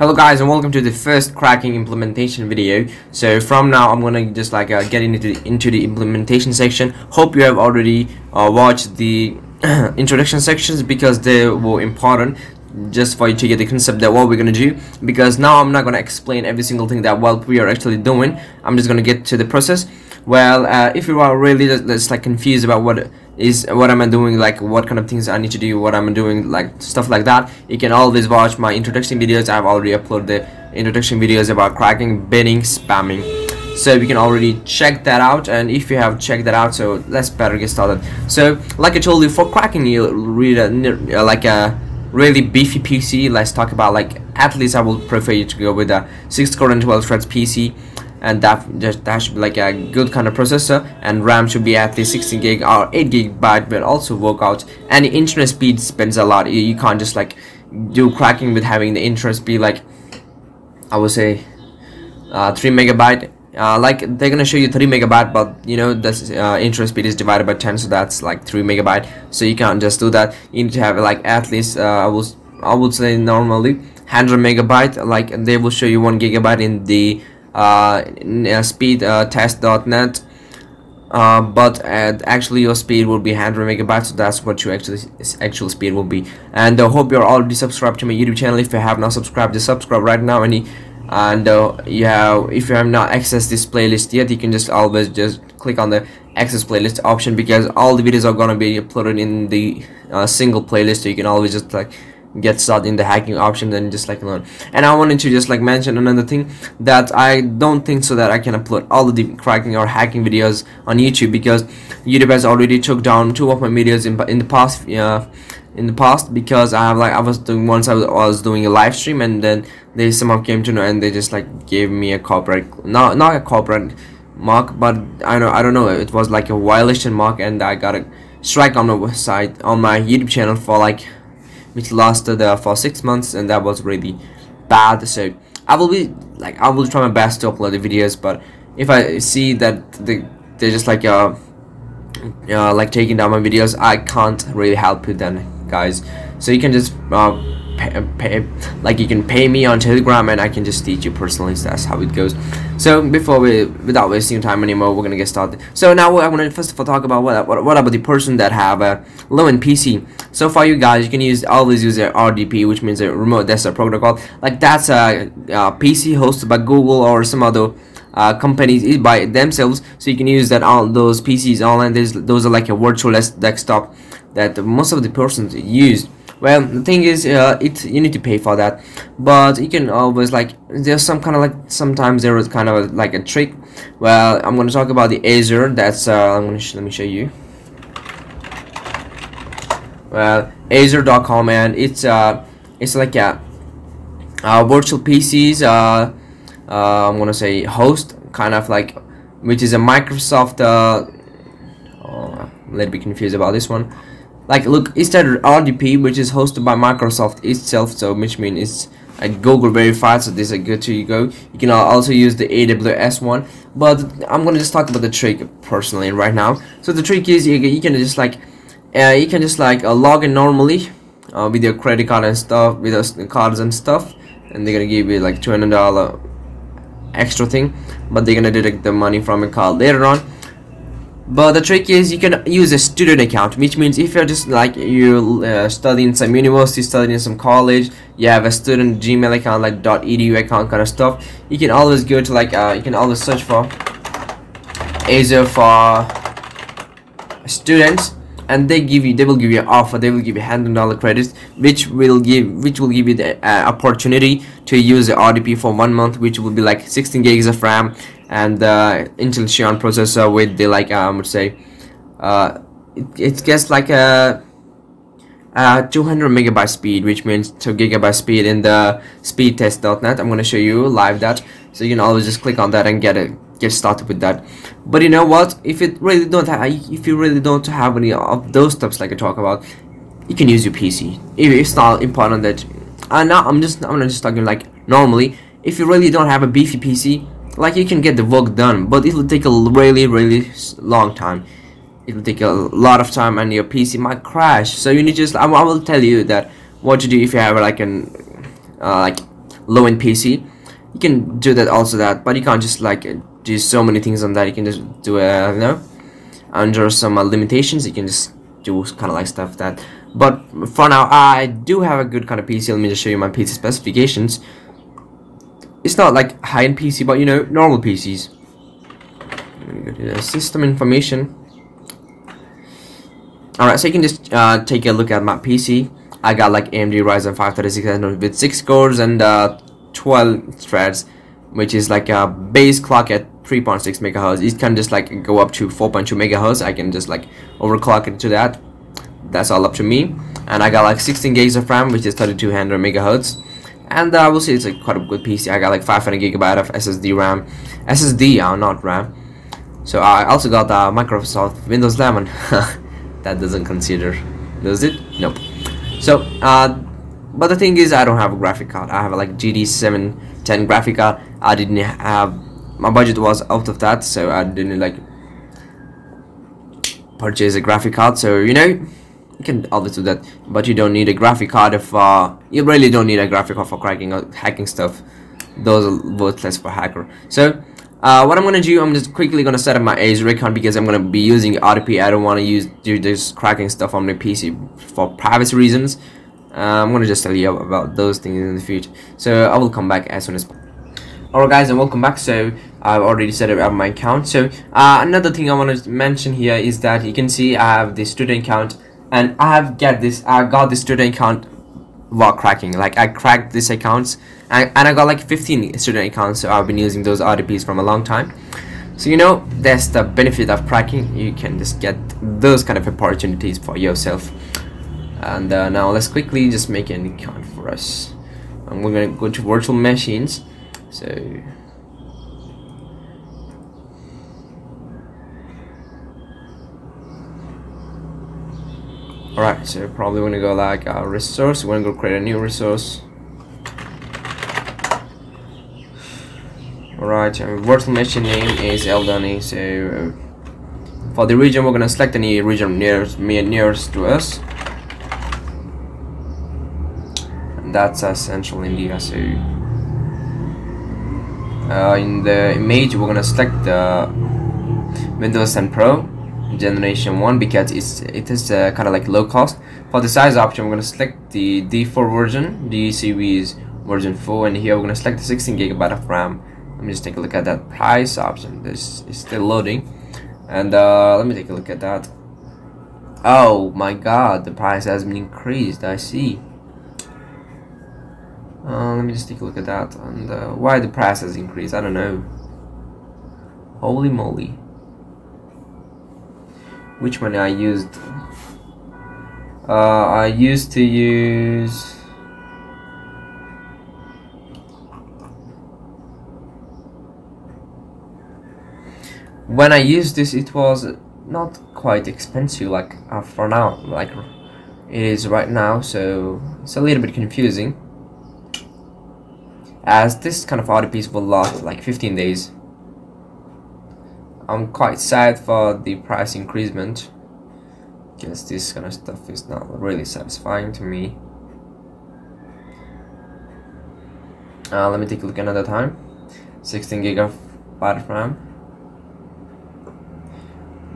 Hello guys and welcome to the first cracking implementation video. So from now I'm gonna just like uh, get into the, into the implementation section. Hope you have already uh, watched the introduction sections because they were important just for you to get the concept that what we're gonna do because now I'm not gonna explain every single thing that what we are actually doing I'm just gonna get to the process well uh, if you are really just, like confused about what is what am I doing like what kind of things I need to do what I'm doing like stuff like that. You can always watch my introduction videos. I've already uploaded the introduction videos about cracking binning spamming. So you can already check that out and if you have checked that out so let's better get started. So like I told you for cracking you read a, uh, like a really beefy PC let's talk about like at least I would prefer you to go with a 6 core and 12 threads PC and that just that should be like a good kind of processor and RAM should be at least 16 gig or 8 gigabyte but also work out. And internet speed spends a lot. You, you can't just like do cracking with having the internet speed like I would say uh, 3 megabyte. Uh, like they're gonna show you 3 megabyte but you know the uh, internet speed is divided by 10 so that's like 3 megabyte. So you can't just do that. You need to have like at least uh, I would I would say normally 100 megabyte. Like they will show you 1 gigabyte in the speed uh, test.net uh, but uh, actually your speed will be 100 megabytes so that's what your actually actual speed will be. And I uh, hope you're already subscribed to my YouTube channel. If you have not subscribed just subscribe right now and and uh, yeah if you have not accessed this playlist yet you can just always just click on the access playlist option because all the videos are gonna be uploaded in the uh, single playlist so you can always just like get started in the hacking option and just like learn. And I wanted to just like mention another thing that I don't think so that I can upload all the cracking or hacking videos on YouTube because YouTube has already took down two of my videos in, in the past uh, in the past because I have like I was doing once I was, I was doing a live stream and then they somehow came to know and they just like gave me a copyright not not a copyright mark but I know I don't know it was like a violation mark and I got a strike on the site on my YouTube channel for like which lasted uh, for six months and that was really bad. So I will be like I will try my best to upload the videos but if I see that they, they're just like uh, uh like taking down my videos I can't really help it then guys. So you can just uh, pay, pay, like you can pay me on telegram and I can just teach you personally so that's how it goes. So before we without wasting time anymore we're gonna get started. So now I want to first of all talk about what, what, what about the person that have a low-end PC so for you guys you can use always use a RDP which means a remote desktop protocol. Like that's a, a PC hosted by Google or some other uh, companies by themselves. So you can use that on those PCs online. There's, those are like a virtual desktop that most of the persons use well the thing is uh, it you need to pay for that. But you can always like there's some kind of like sometimes there is kind of a, like a trick. Well I'm gonna talk about the Azure that's uh, I'm gonna let me show you. Well Azure.com and it's uh it's like a virtual PCs uh, uh, I'm gonna say host kind of like which is a Microsoft uh, oh, a little bit confused about this one like look it's that RDP which is hosted by Microsoft itself so which means it's a Google verified so this is a good to go. You can also use the AWS one but I'm gonna just talk about the trick personally right now. So the trick is you, you can just like uh, you can just like uh, log in normally uh, with your credit card and stuff with your cards and stuff and they're gonna give you like $200 extra thing but they're gonna deduct the money from your card later on but the trick is you can use a student account which means if you're just like you uh, studying some university studying some college you have a student gmail account like .edu account kind of stuff you can always go to like uh, you can always search for Acer for students and they give you they will give you an offer they will give you hundred dollar credits which will give which will give you the uh, opportunity to use the RDP for one month which will be like 16 gigs of RAM and the Intel Xeon processor with the like I would say uh, it, it gets like a uh, 200 megabyte speed which means 2 gigabyte speed in the speedtest.net I'm gonna show you live that. So you can always just click on that and get it get started with that. But you know what? If it really don't if you really don't have any of those stuffs like I talk about you can use your PC if it's not important that uh, now I'm just I'm not just talking like normally. If you really don't have a beefy PC like you can get the work done but it will take a really really long time. It will take a lot of time and your PC might crash. So you need just I, I will tell you that what to do if you have like an uh, like low-end PC you can do that also that but you can't just like do so many things on that. You can just do uh, you know under some uh, limitations you can just do kind of like stuff that. But for now I do have a good kind of PC let me just show you my PC specifications it's not like high-end PC but you know normal PCs go to the system information. Alright so you can just uh, take a look at my PC I got like AMD Ryzen 5 3600 with 6 cores and uh, 12 threads which is like a base clock at 3.6 megahertz. It can just like go up to 4.2 megahertz. I can just like overclock it to that. That's all up to me. And I got like 16 gigs of RAM which is 3200 megahertz and uh, I will say it's like quite a good PC I got like 500 gigabyte of SSD RAM. SSD uh, not RAM. So I also got the Microsoft Windows 11 that doesn't consider does it? Nope. So uh, but the thing is I don't have a graphic card. I have like GD710 graphic card. I didn't have my budget was out of that so I didn't like purchase a graphic card. So you know you can always do that but you don't need a graphic card if uh, you really don't need a graphic card for cracking or hacking stuff. Those are worthless for hacker. So uh, what I'm gonna do I'm just quickly gonna set up my Azure account because I'm gonna be using RDP I don't want to use do this cracking stuff on my PC for privacy reasons. Uh, I'm gonna just tell you about those things in the future. So I will come back as soon as Alright guys and welcome back. So I've already set up my account. So uh, another thing I want to mention here is that you can see I have the student account and I have get this I got the student account while cracking. Like I cracked this accounts and, and I got like 15 student accounts so I've been using those RDPs from a long time. So you know that's the benefit of cracking. You can just get those kind of opportunities for yourself. And uh, now let's quickly just make an account for us. And we're gonna go to virtual machines. So Alright, so probably to go like a resource, we're gonna go create a new resource. Alright, uh, virtual machine name is Eldani, so uh, for the region we're gonna select any region nearest, me nearest to us. And that's uh, Central India, so uh, in the image we're gonna select the Windows 10 Pro generation 1 because it's it is uh, kind of like low cost. For the size option we're going to select the D4 version D series version 4 and here we're going to select the 16 gigabyte of RAM. Let me just take a look at that price option. This is still loading. And uh, let me take a look at that. Oh my god the price has been increased I see. Uh, let me just take a look at that. And uh, why the price has increased I don't know. Holy moly which one I used uh, I used to use when I used this it was not quite expensive like uh, for now like it is right now so it's a little bit confusing as this kind of RDPs will last like 15 days. I'm quite sad for the price increasement because this kind of stuff is not really satisfying to me. Uh, let me take a look another time. 16 gig of RAM.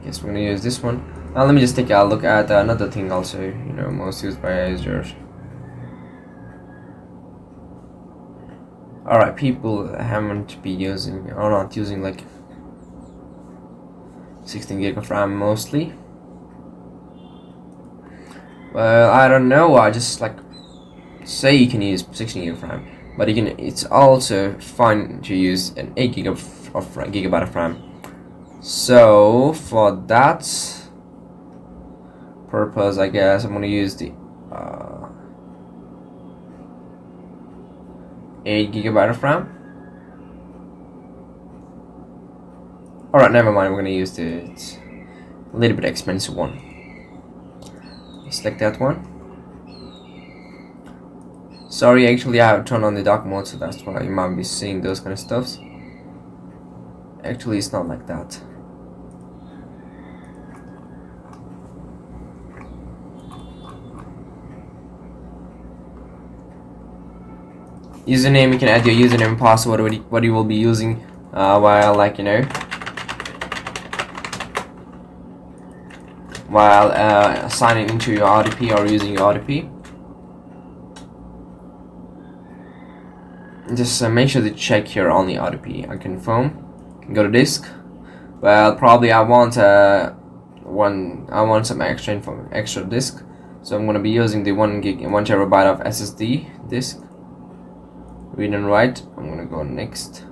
I guess we're gonna use this one. Now let me just take a look at another thing also, you know, most used by Azure. Alright, people haven't be using or not using like 16 gig of RAM mostly. Well, I don't know. I just like say you can use 16 gig of RAM, but you can. It's also fine to use an 8 gig of, of gigabyte of RAM. So for that purpose, I guess I'm gonna use the. Uh, 8 gigabyte of RAM. Alright, never mind, we're gonna use the little bit expensive one. Select that one. Sorry, actually I have turned on the dark mode, so that's why you might be seeing those kind of stuffs. Actually, it's not like that. username you can add your username and password what you, what you will be using uh, while like you know while uh, signing into your RDP or using your RDP just uh, make sure to check here on the RDP I confirm. Go to disk. Well probably I want uh, one I want some extra info extra disk. So I'm gonna be using the one gig one terabyte of SSD disk. Read and write. I'm gonna go next.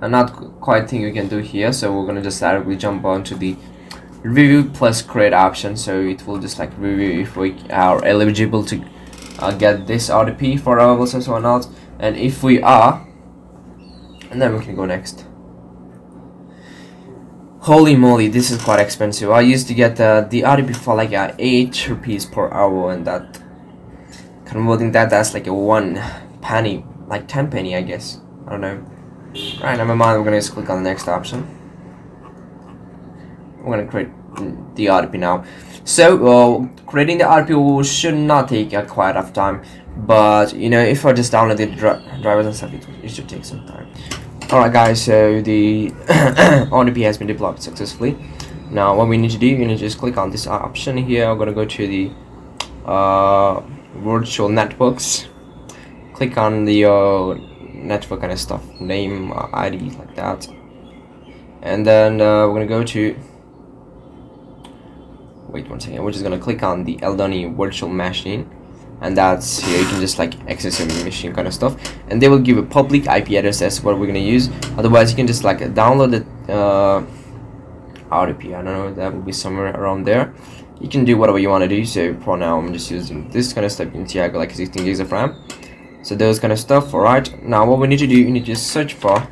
I'm not quite think we can do here so we're gonna just directly jump onto the review plus create option so it will just like review if we are eligible to uh, get this RDP for our levels or not and if we are and then we can go next. Holy moly this is quite expensive. I used to get uh, the RDP for like uh, 8 rupees per hour and that converting that that's like a 1 penny like 10 penny I guess. I don't know. Right never mind we're gonna just click on the next option we're gonna create the RDP now. So creating the RDP should not take uh, quite enough time but you know if I just download the dri drivers and stuff it, it should take some time. Alright guys so the RDP has been deployed successfully. Now what we need to do you need to just click on this option here. I'm gonna go to the uh, virtual networks. Click on the uh, network kind of stuff name uh, ID like that. And then uh, we're gonna go to wait one second. We're just gonna click on the Eldoni virtual machine and that's here. You can just like access your machine kind of stuff and they will give a public IP address. That's what we're gonna use. Otherwise you can just like download the uh, RDP I don't know that will be somewhere around there. You can do whatever you want to do. So for now I'm just using this kind of stuff in TI like 16 gigs of RAM. So those kind of stuff. Alright. Now what we need to do you need to search for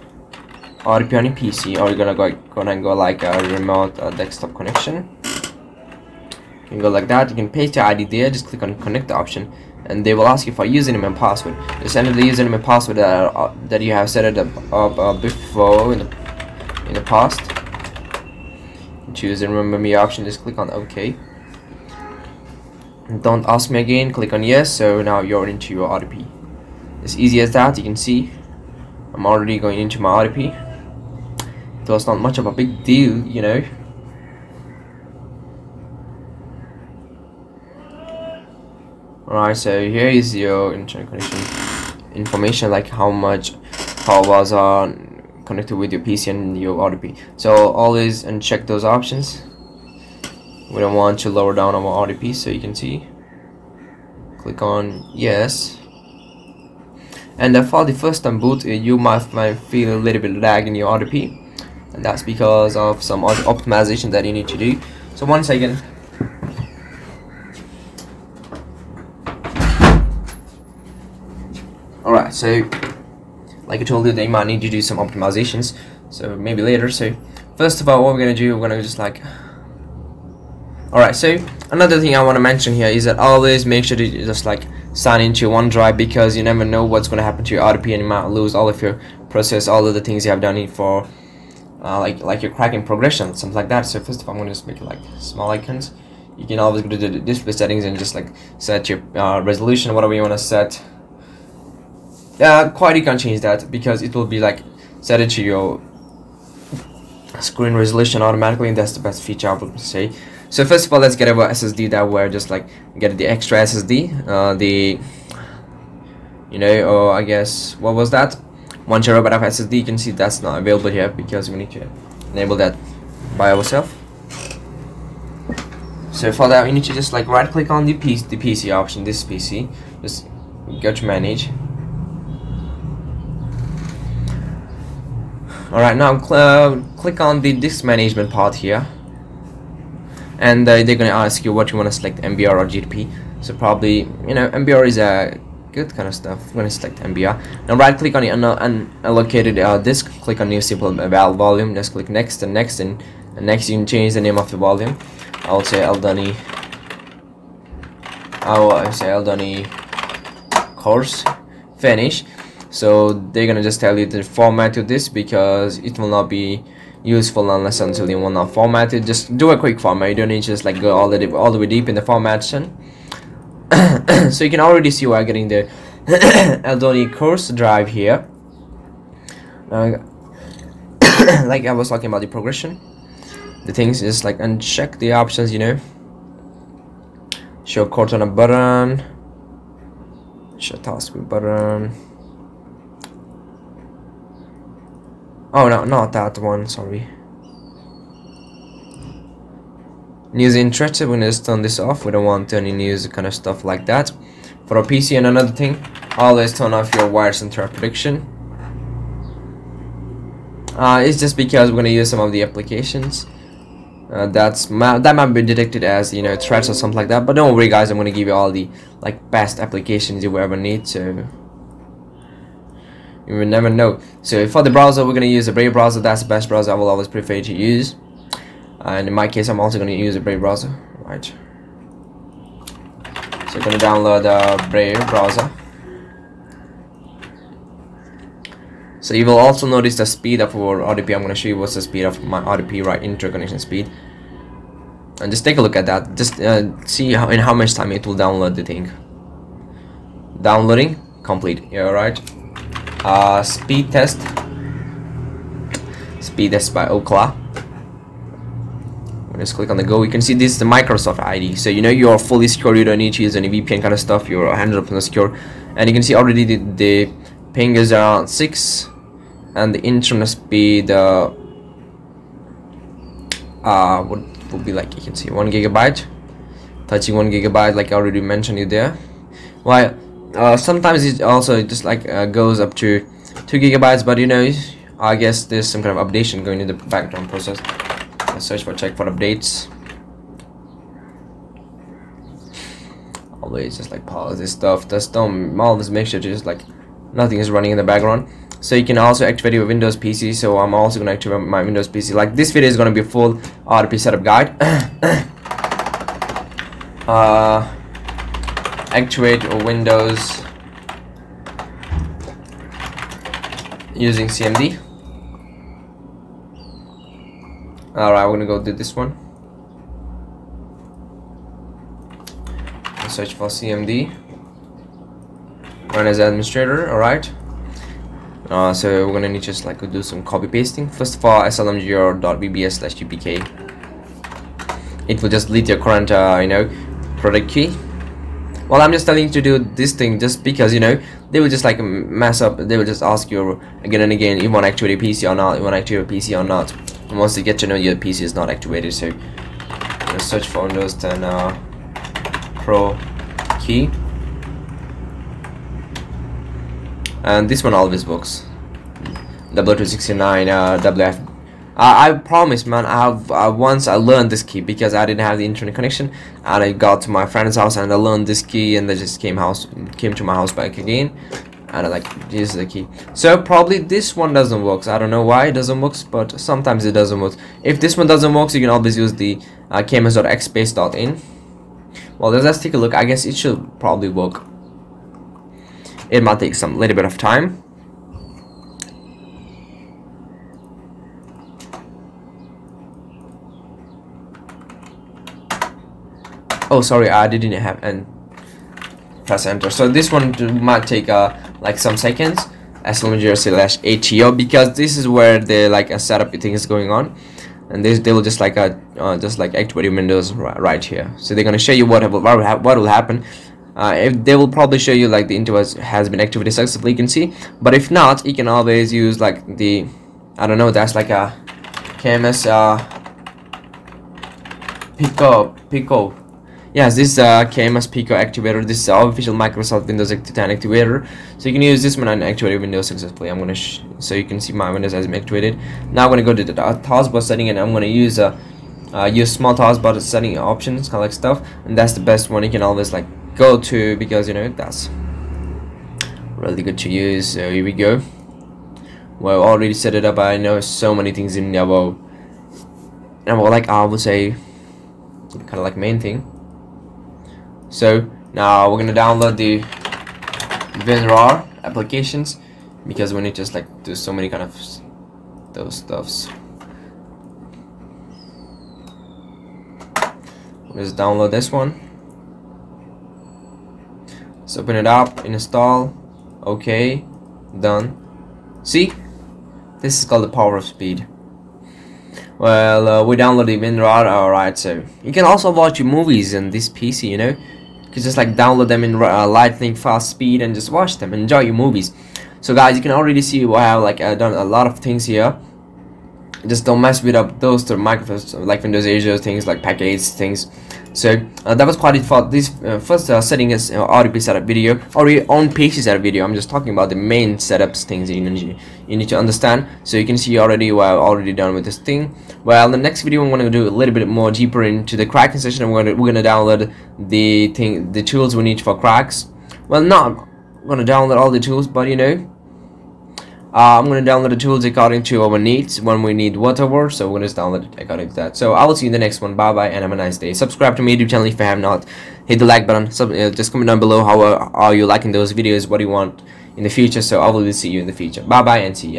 RDP on your PC or you're gonna go gonna go like a remote uh, desktop connection you can go like that you can paste your id there just click on connect option and they will ask you for username and password. Just enter the username and password that, uh, that you have set it up, up uh, before in the, in the past. Choose and remember me option just click on ok. Don't ask me again click on yes so now you're into your RDP as easy as that you can see I'm already going into my RDP it was not much of a big deal you know Alright, so here is your internet connection information, like how much power was on connected with your PC and your RDP. So always uncheck those options. We don't want to lower down our RDP, so you can see. Click on yes. And for the first time boot, uh, you might, might feel a little bit lag in your RDP, and that's because of some optimization that you need to do. So one second. So like I told you, they might need to do some optimizations, so maybe later. So first of all, what we're gonna do, we're gonna just like. Alright, so another thing I want to mention here is that always make sure to just like sign into OneDrive because you never know what's gonna happen to your RDP and you might lose all of your process, all of the things you have done for, uh, like like your cracking progression, something like that. So first of all, I'm gonna just make like small icons. You can always go to the display settings and just like set your uh, resolution, whatever you want to set uh, quite can change that because it will be like set it to your screen resolution automatically and that's the best feature I would say. So first of all let's get our SSD that we're just like get the extra SSD uh, the you know or I guess what was that? One terabyte of SSD you can see that's not available here because we need to enable that by ourselves. So for that we need to just like right click on the PC, the PC option this PC just go to manage Alright, now uh, click on the disk management part here. And uh, they're going to ask you what you want to select, MBR or GDP. So probably, you know, MBR is a good kind of stuff. I'm going to select MBR. Now right click on the unallocated uh, disk, click on new simple val volume, just click next and next and, and next you can change the name of the volume. I'll say Eldoni. I'll say Eldoni course. Finish so they're gonna just tell you to format to this because it will not be useful unless until you want to format it. Just do a quick format. You don't need to just like go all the all the way deep in the format so you can already see where I'm getting the Eldoni course drive here. Uh, like I was talking about the progression. The things is like uncheck the options you know. Show on a button. Show task button oh no not that one sorry. News interested we're gonna turn this off we don't want any news kind of stuff like that. For a PC and another thing always turn off your wires interrupt prediction. Uh, it's just because we're gonna use some of the applications. Uh, that's that might be detected as you know threats or something like that but don't worry guys I'm gonna give you all the like best applications you will ever need so you will never know so for the browser we're gonna use a Brave browser that's the best browser I will always prefer to use and in my case I'm also gonna use a Brave browser right so I'm gonna download the Brave browser So you will also notice the speed of our RDP. I'm going to show you what's the speed of my RDP right interconnection speed. And just take a look at that. Just uh, see how, in how much time it will download the thing. Downloading complete. Yeah, right. Uh, speed test. Speed test by Ookla. Just click on the go. You can see this is the Microsoft ID. So you know you are fully secure. You don't need to use any VPN kind of stuff. You're 100% secure. And you can see already the, the ping is around 6 and the internet speed uh, uh would, would be like you can see 1 gigabyte touching 1 gigabyte like I already mentioned you there while uh, sometimes it also just like uh, goes up to 2 gigabytes but you know I guess there's some kind of updation going in the background process. Let's search for check for updates. Always just like pause this stuff. Just don't always make sure just like nothing is running in the background. So you can also activate your Windows PC so I'm also gonna activate my Windows PC like this video is gonna be a full RDP setup guide. Uh, activate your Windows using CMD alright we're gonna go do this one. Search for CMD run as administrator alright. Uh, so we're gonna need just like do some copy pasting. First of all slmgr.vbs slash it will just delete your current uh, you know product key well I'm just telling you to do this thing just because you know they will just like mess up. They will just ask you again and again you want to activate your PC or not? You want to activate your PC or not? And once they get to know your PC is not activated so search for Windows 10 uh, Pro key. And this one always works. W269 uh, WF I, I promise man I have uh, once I learned this key because I didn't have the internet connection and I got to my friend's house and I learned this key and they just came house came to my house back again and I like this is the key. So probably this one doesn't work. I don't know why it doesn't work but sometimes it doesn't work. If this one doesn't work you can always use the uh, well let's take a look. I guess it should probably work. It might take some little bit of time oh sorry I didn't have and press enter so this one might take uh, like some seconds slmgr slash ATO because this is where the like a setup thing is going on. And this they will just like uh, uh just like activate windows right here. So they're gonna show you what will, what will happen. Uh, if they will probably show you like the interval has been activated successfully you can see. But if not you can always use like the I don't know that's like a KMS uh, Pico Pico yes this is uh, KMS Pico activator this is our official Microsoft Windows 10 activator. So you can use this one and activate Windows successfully. I'm gonna so you can see my Windows has been activated. Now I'm gonna go to the taskbar setting and I'm gonna use a uh, use small taskbar setting options kind of like stuff. And that's the best one you can always like go to because you know that's really good to use. So here we go. Well already set it up. I know so many things in well and well like I would say kind of like main thing so now we're gonna download the WinRAR applications because we need just like do so many kind of those stuffs. Let's download this one. Let's open it up install. Okay done. See? This is called the power of speed. Well uh, we downloaded WinRAR alright so you can also watch movies in this PC you know you can just like download them in uh, lightning fast speed and just watch them. Enjoy your movies. So guys you can already see why I have like uh, done a lot of things here just don't mess with up those Microsoft like Windows Azure things like packages things. So uh, that was quite it for this uh, first uh, setting is uh, RDP setup video. Or your own PC setup video. I'm just talking about the main setups things you need, you need to understand. So you can see already what I've already done with this thing. Well the next video I'm going to do a little bit more deeper into the cracking session. We're going we're to download the thing the tools we need for cracks. Well not going to download all the tools but you know uh, I'm going to download the tools according to our needs when we need whatever so we're going to download it according to that. So I will see you in the next one. Bye bye and have a nice day. Subscribe to my YouTube channel if you have not. Hit the like button. Sub uh, just comment down below how uh, are you liking those videos what do you want in the future so I will see you in the future. Bye bye and see ya